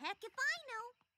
Heck if I know.